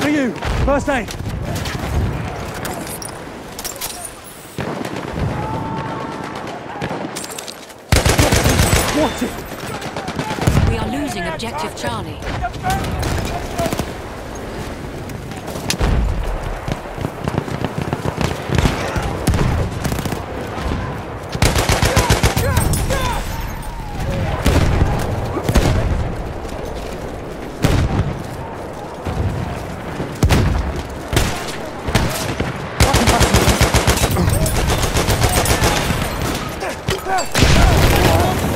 For you, first aid. Watch it. We are losing objective Charlie. Ah! Ah! Ah!